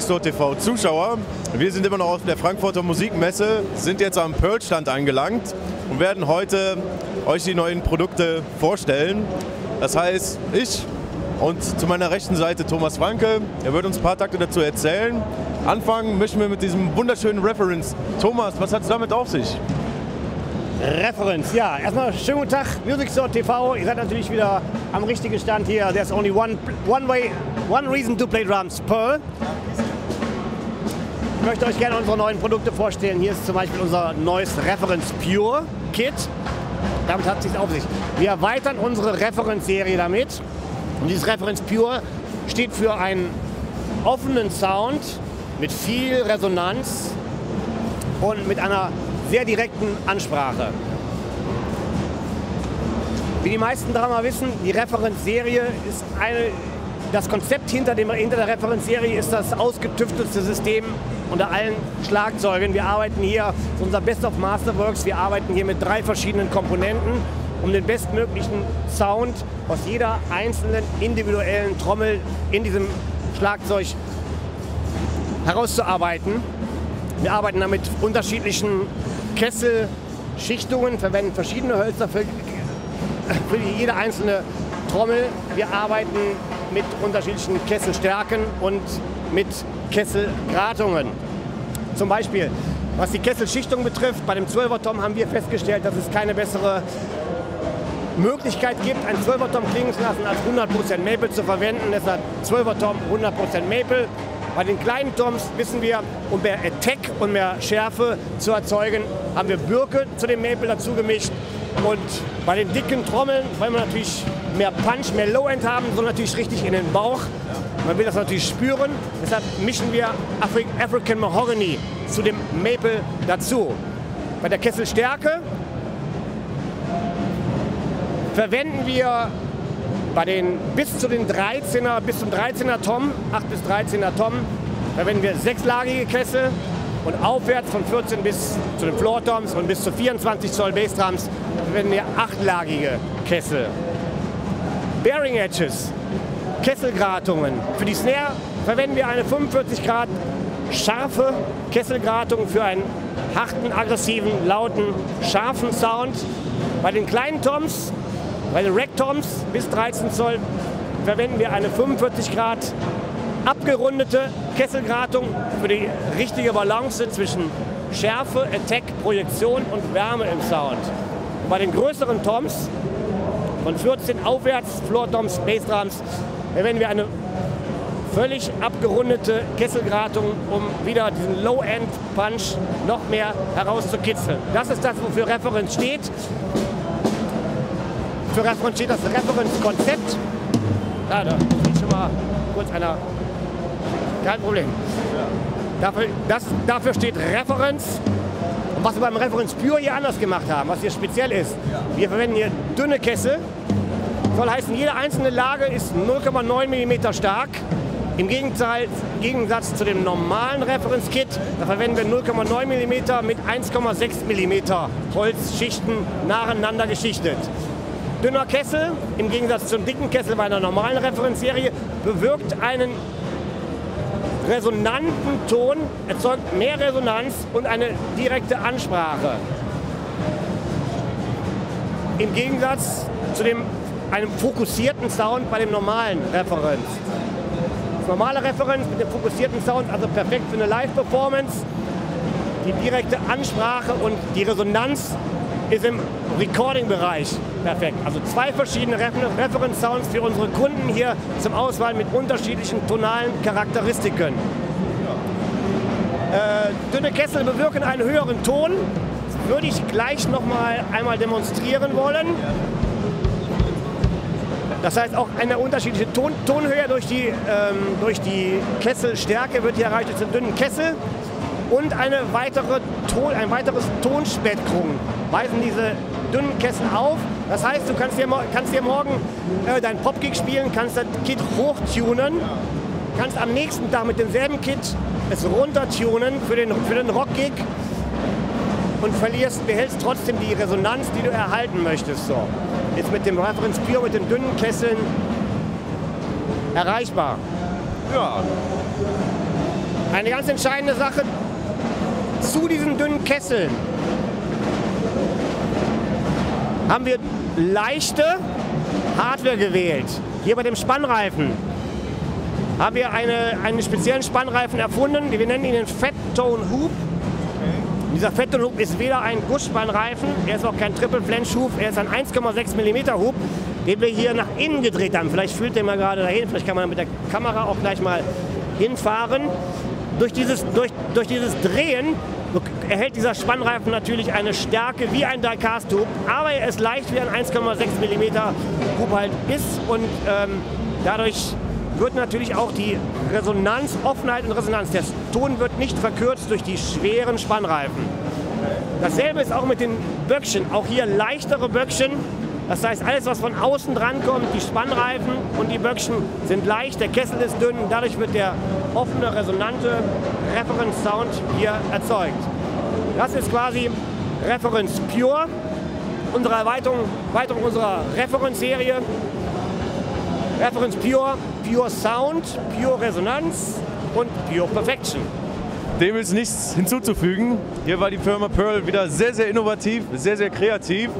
Store TV Zuschauer. Wir sind immer noch auf der Frankfurter Musikmesse, sind jetzt am Pearl-Stand angelangt und werden heute euch die neuen Produkte vorstellen. Das heißt, ich und zu meiner rechten Seite Thomas Franke. Er wird uns ein paar Takte dazu erzählen. Anfangen möchten wir mit diesem wunderschönen Reference. Thomas, was hat es damit auf sich? Reference, ja. Erstmal schönen guten Tag, Music Store TV. Ihr seid natürlich wieder am richtigen Stand hier. There's only one, one way, one reason to play drums, Pearl. Ich möchte euch gerne unsere neuen Produkte vorstellen. Hier ist zum Beispiel unser neues Reference Pure Kit. Damit hat es sich auf sich. Wir erweitern unsere Reference-Serie damit. Und dieses Reference Pure steht für einen offenen Sound mit viel Resonanz und mit einer sehr direkten Ansprache. Wie die meisten Drama wissen, die Referenzserie ist eine, das Konzept hinter, dem, hinter der Referenzserie ist das ausgetüftelte System unter allen Schlagzeugen. Wir arbeiten hier, das ist unser Best of Masterworks, wir arbeiten hier mit drei verschiedenen Komponenten, um den bestmöglichen Sound aus jeder einzelnen individuellen Trommel in diesem Schlagzeug herauszuarbeiten. Wir arbeiten damit unterschiedlichen Kesselschichtungen, verwenden verschiedene Hölzer für, für jede einzelne Trommel. Wir arbeiten mit unterschiedlichen Kesselstärken und mit Kesselgratungen. Zum Beispiel, was die Kesselschichtung betrifft, bei dem 12er Tom haben wir festgestellt, dass es keine bessere Möglichkeit gibt, einen 12er Tom klingen zu lassen, als 100% Maple zu verwenden. Deshalb 12er Tom 100% Maple. Bei den kleinen Toms wissen wir, um mehr Attack und mehr Schärfe zu erzeugen, haben wir Birke zu dem Maple dazu gemischt. Und bei den dicken Trommeln wollen wir natürlich mehr Punch, mehr Low-End haben, so natürlich richtig in den Bauch. Man will das natürlich spüren. Deshalb mischen wir Afri African Mahogany zu dem Maple dazu. Bei der Kesselstärke verwenden wir bei den bis zu den 13er, bis zum 13er Tom, 8 bis 13er Tom, verwenden wir sechslagige Kessel und aufwärts von 14 bis zu den Floor Toms und bis zu 24 Zoll Bassdrums verwenden wir achtlagige Kessel. Bearing Edges, Kesselgratungen. Für die Snare verwenden wir eine 45 Grad scharfe Kesselgratung für einen harten, aggressiven, lauten, scharfen Sound. Bei den kleinen Toms bei den Rack-Toms bis 13 Zoll verwenden wir eine 45 Grad abgerundete Kesselgratung für die richtige Balance zwischen Schärfe, Attack, Projektion und Wärme im Sound. Und bei den größeren Toms von 14 aufwärts, Floor-Toms, Bassdrums, verwenden wir eine völlig abgerundete Kesselgratung, um wieder diesen Low-End-Punch noch mehr herauszukitzeln. Das ist das, wofür Reference steht. Für Referenz steht das Referenzkonzept. Ja, da sieht schon mal kurz einer. Kein Problem. Dafür, das, dafür steht Referenz. Und was wir beim Referenz Pure hier anders gemacht haben, was hier speziell ist, wir verwenden hier dünne Kessel. Soll heißen, jede einzelne Lage ist 0,9 mm stark. Im Gegensatz zu dem normalen Referenzkit, da verwenden wir 0,9 mm mit 1,6 mm Holzschichten nacheinander geschichtet. Dünner Kessel, im Gegensatz zum dicken Kessel bei einer normalen Referenzserie, bewirkt einen resonanten Ton, erzeugt mehr Resonanz und eine direkte Ansprache. Im Gegensatz zu dem, einem fokussierten Sound bei dem normalen Referenz. Das normale Referenz mit dem fokussierten Sound, also perfekt für eine Live-Performance. Die direkte Ansprache und die Resonanz ist im Recording-Bereich perfekt. Also zwei verschiedene Reference-Sounds für unsere Kunden hier zum Auswahl mit unterschiedlichen tonalen Charakteristiken. Äh, dünne Kessel bewirken einen höheren Ton. Würde ich gleich noch mal einmal demonstrieren wollen. Das heißt, auch eine unterschiedliche Ton Tonhöhe durch die, ähm, durch die Kesselstärke wird hier erreicht durch den dünnen Kessel und eine weitere Ton, ein weiteres Tonspektrum weisen diese dünnen Kessel auf. Das heißt, du kannst dir, kannst dir morgen äh, dein Pop-Gig spielen, kannst das Kit hochtunen, kannst am nächsten Tag mit demselben Kit es runtertunen für den, für den Rock-Gig und verlierst, behältst trotzdem die Resonanz, die du erhalten möchtest. So. Ist mit dem Reference Pure, mit den dünnen Kesseln erreichbar. Ja. eine ganz entscheidende Sache zu diesen dünnen Kesseln haben wir leichte Hardware gewählt. Hier bei dem Spannreifen haben wir eine, einen speziellen Spannreifen erfunden. Wir nennen ihn den Fat Tone Hoop. Dieser Tone Hoop ist weder ein Gussspannreifen, er ist auch kein Triple Flange Hoop, er ist ein 1,6 mm Hoop, den wir hier nach innen gedreht haben. Vielleicht fühlt ihr mal gerade dahin, vielleicht kann man mit der Kamera auch gleich mal hinfahren. Durch dieses, durch, durch dieses Drehen erhält dieser Spannreifen natürlich eine Stärke wie ein Diecast-Hub, aber er ist leicht wie ein 1,6 mm Hub halt ist und ähm, dadurch wird natürlich auch die Resonanz, Offenheit und Resonanz. Der Ton wird nicht verkürzt durch die schweren Spannreifen. Dasselbe ist auch mit den Böckchen. Auch hier leichtere Böckchen. Das heißt, alles, was von außen dran kommt, die Spannreifen und die Böckchen sind leicht, der Kessel ist dünn. Dadurch wird der offene, resonante Reference-Sound hier erzeugt. Das ist quasi Reference Pure, unsere Erweiterung, Erweiterung unserer Reference-Serie. Reference Pure, Pure Sound, Pure Resonanz und Pure Perfection. Dem ist nichts hinzuzufügen. Hier war die Firma Pearl wieder sehr, sehr innovativ, sehr, sehr kreativ.